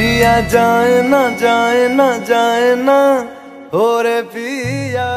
जिया जाए ना जाए ना जाए ना हो रे पिया